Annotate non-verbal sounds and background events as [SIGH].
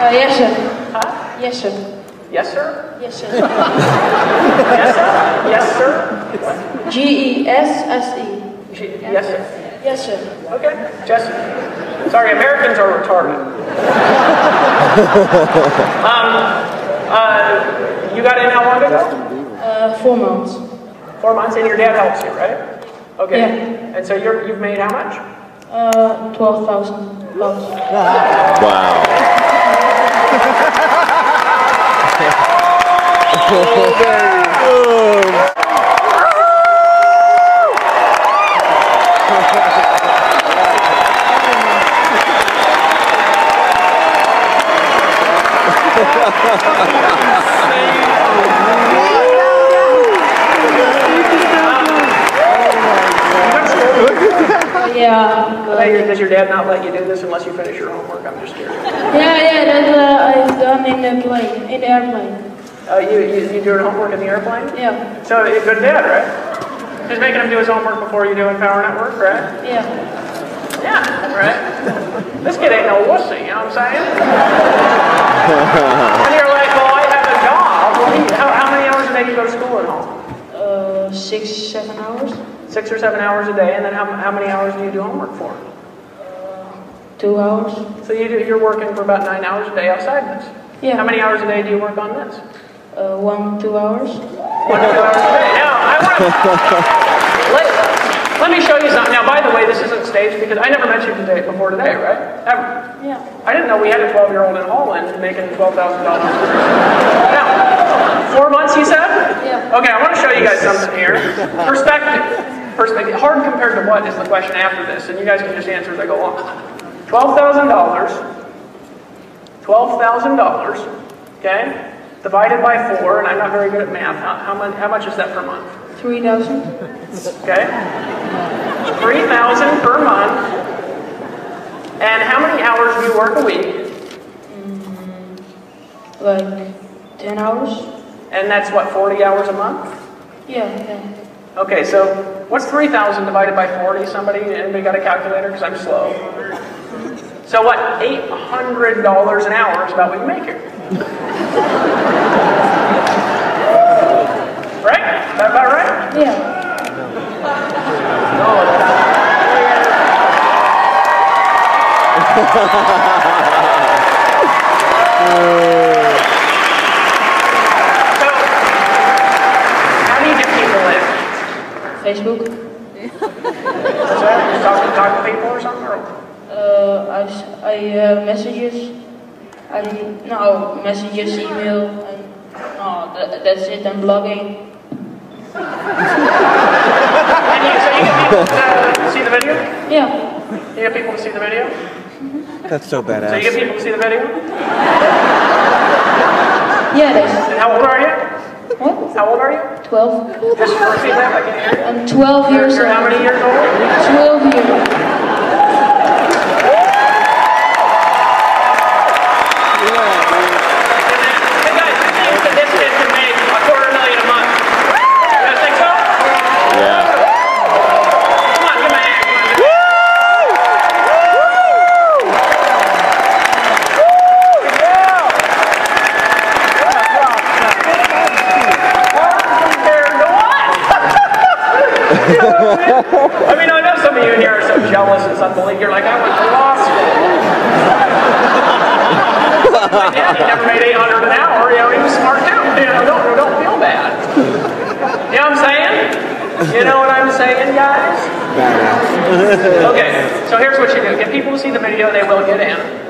Uh, yes, sir. Huh? Yes, sir. Yes, sir? Yes, sir. [LAUGHS] Yes, sir? Yes, sir? G E S S E. She- Yes, sir. Yes, sir. Okay, Jesse. Sorry, Americans are retarded. [LAUGHS] um, uh, you got in how long ago? Uh, four months. Four months, and your dad helps you, right? Okay. Yeah. And so you're, you've made how much? Uh, twelve thousand pounds. Wow. Uh, yeah. Does your dad not let you do this unless you finish your homework? I'm just curious. yeah, yeah. That uh, I've done in the plane, in the airplane. Uh, you, you, you doing homework in the airplane? Yeah. So, you're a good dad, right? Just making him do his homework before you doing Empower Network, right? Yeah. Yeah, right? this kid ain't no wussy, you know what I'm saying? [LAUGHS] and you're like, well, I have a job. What do you, how, how many hours a day do you go to school at home? Uh, six, seven hours. Six or seven hours a day, and then how, how many hours do you do homework for? Two hours. So you do, you're working for about nine hours a day outside this. Yeah. How many hours a day do you work on this? Uh, one, two hours. One two hours. Now, I want to [LAUGHS] let, let me show you something. Now, by the way, this isn't staged because I never met you today before today, right? Ever. Yeah. I didn't know we had a 12-year-old in Holland making $12,000. Now, four months, you said? Yeah. Okay, I want to show you guys something here. Perspective. Perspective. Hard compared to what is the question after this, and you guys can just answer as I go along. $12,000. $12,000. Okay? Divided by four, and I'm not very good at math. How, how, much, how much is that per month? Three thousand. Okay? 3000 per month. And how many hours do you work a week? Mm, like ten hours. And that's what, 40 hours a month? Yeah. Yeah. Okay, so what's 3,000 divided by 40? Somebody, anybody got a calculator? Because I'm slow. So what, $800 an hour is about what you make here. right? Is that about right? Yeah. So, how do you get people in? Facebook. What's that? You talk, talk to people or something? Or? Uh, I, s- I uh, messages. I no messages, email, and no, that, that's it. I'm blogging. And you, so you get people to see the video? Yeah. You get people to see the video? That's so bad. So you get people to see the video? Yeah, that's And how old are you? what? How old are you? Twelve. Just repeat that, I can hear you. I'm twelve You're, years you're old. how many years old? Twelve years. Hey guys, who thinks that this kid can make a quarter million a month? You guys think so? Yeah. Come on, give me a hand. Come on, give me a Compared to what? I mean, I know some of you in here are so jealous and something like you're like, I went to law school. Dad, he never made 800 an hour. You know, he was smart too. You know, don't, don't feel bad. You know what I'm saying? You know what I'm saying, guys? Okay, so here's what you do. Get people to see the video, they will get in.